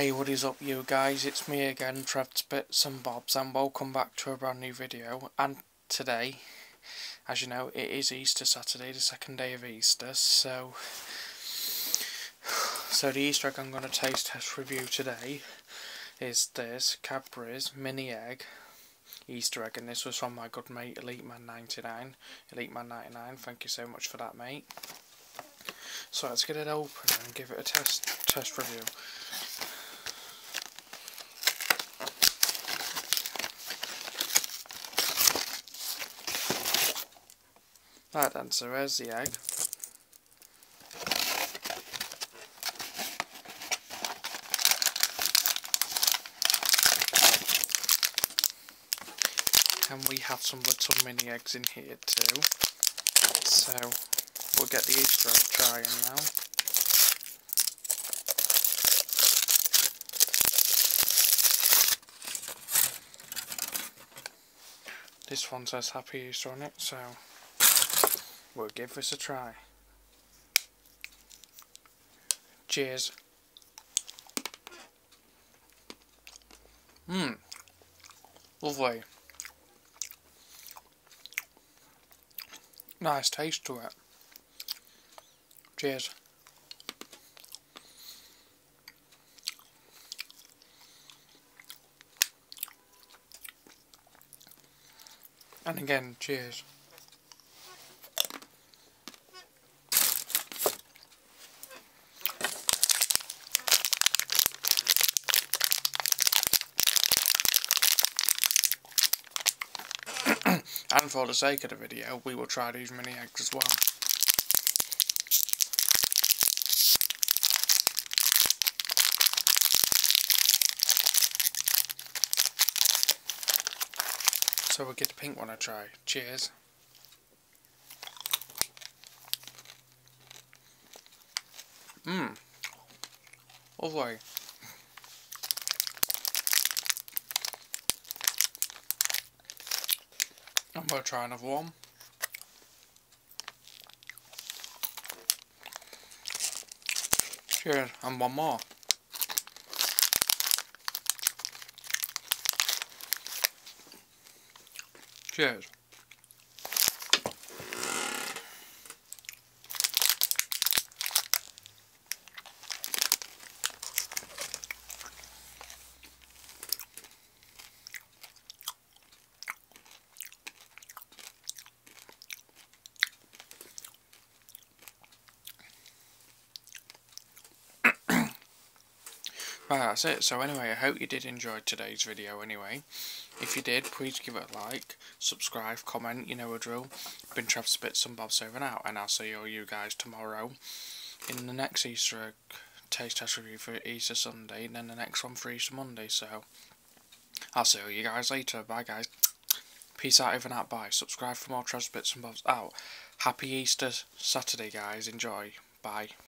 Hey what is up you guys, it's me again, Trev's Bits and Bobs and welcome back to a brand new video. And today, as you know, it is Easter Saturday, the second day of Easter, so so the Easter egg I'm going to taste test review today is this Cadbury's mini egg Easter egg. And this was from my good mate Elite Man 99 Elite Man 99 thank you so much for that mate. So let's get it open and give it a test test review Right then, so there's the egg. And we have some little mini eggs in here too. So we'll get the Easter egg trying now. This one says Happy Easter on it, so We'll give this a try. Cheers. Mmm. Lovely. Nice taste to it. Cheers. And again, cheers. And for the sake of the video, we will try these mini eggs as well. So we'll get the pink one a try. Cheers. Mmm. Lovely. I'm going to try another one. Cheers, and one more. Cheers. Well, that's it. So anyway, I hope you did enjoy today's video anyway. If you did, please give it a like, subscribe, comment, you know a drill. Been Trev's Bits and Bobs over now, and I'll see all you guys tomorrow in the next Easter egg taste test review for Easter Sunday, and then the next one for Easter Monday, so I'll see all you guys later. Bye guys. Peace out, over and out, bye. Subscribe for more Trev's Bits and Bobs out. Happy Easter Saturday, guys. Enjoy. Bye.